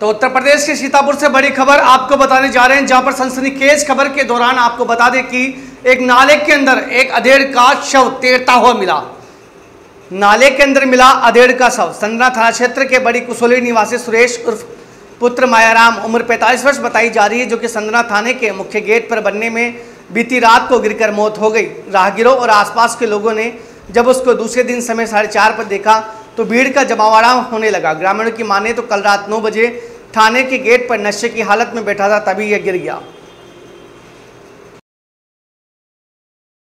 तो उत्तर प्रदेश के सीतापुर से बड़ी खबर आपको बताने जा रहे हैं, जहाँ पर सनसनीखेज खबर के दौरान आपको बता दें कि एक नाले के अंदर एक अधेड़ का शव तैरता हुआ मिला। नाले के अंदर मिला अधेड़ का शव। संदना थाना क्षेत्र के बड़ी कुशोली निवासी सुरेश उर्फ़ पुत्र मायाराम, उम्र 45 वर्ष बताई जा रही है, जो कि संदना थाने के मुख्य गेट पर बनने में बीती रात को गिरकर मौत हो गई। राहगीरों और आसपास के लोगों ने जब उसको दूसरे दिन समय साढ़े चार पर देखा तो भीड़ का जमावड़ा होने लगा। ग्रामीणों की माने तो कल रात नौ बजे थाने के गेट पर नशे की हालत में बैठा था, तभी यह गिर गया।